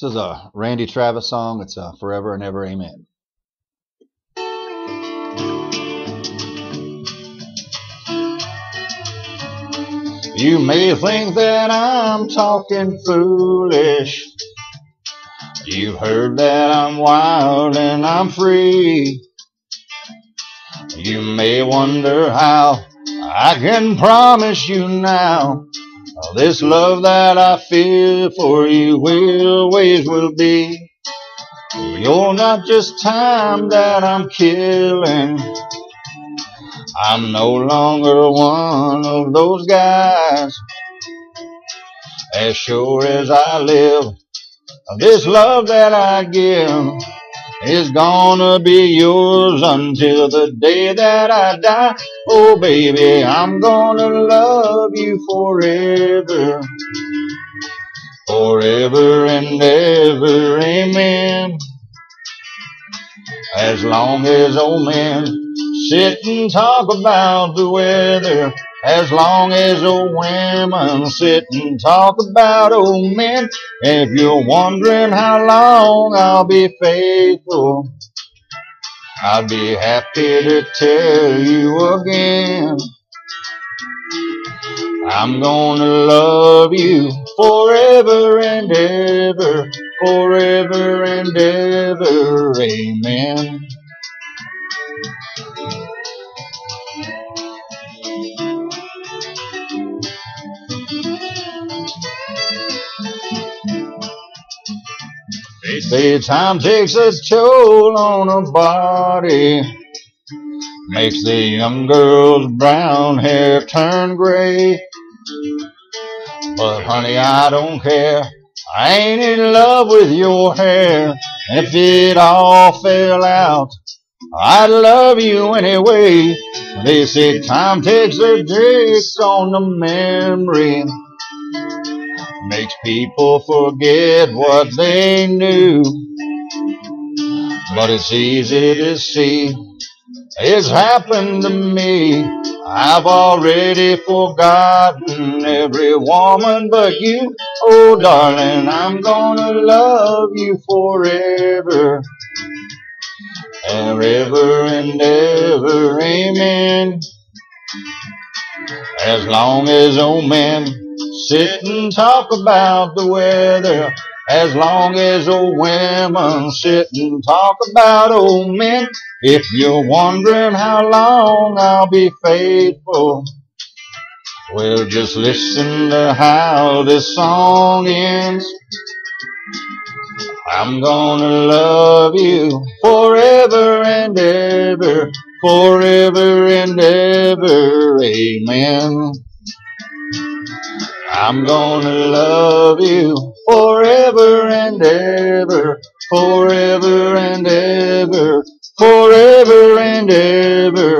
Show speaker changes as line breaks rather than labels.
This is a Randy Travis song. It's a Forever and Ever Amen. You may think that I'm talking foolish. You've heard that I'm wild and I'm free. You may wonder how I can promise you now this love that I feel for you will always will be. You're not just time that I'm killing. I'm no longer one of those guys. As sure as I live, this love that I give is gonna be yours until the day that I die. Oh, baby, I'm gonna love you forever. Forever and ever, amen. As long as old men sit and talk about the weather, as long as old women sit and talk about old men, if you're wondering how long I'll be faithful, I'd be happy to tell you again. I'm gonna love you forever and ever, forever and ever, amen. They say time takes a toll on a body, makes the young girl's brown hair turn gray. But honey, I don't care. I ain't in love with your hair. If it all fell out, I'd love you anyway. They say time takes a dicks on the memory makes people forget what they knew. But it's easy to see it's happened to me. I've already forgotten every woman but you. Oh, darling, I'm gonna love you forever. Forever and ever, amen. As long as old men sit and talk about the weather as long as old women sit and talk about old men. If you're wondering how long I'll be faithful, well, just listen to how this song ends. I'm gonna love you forever and ever, forever and ever, amen. I'm gonna love you forever and ever, forever and ever, forever and ever,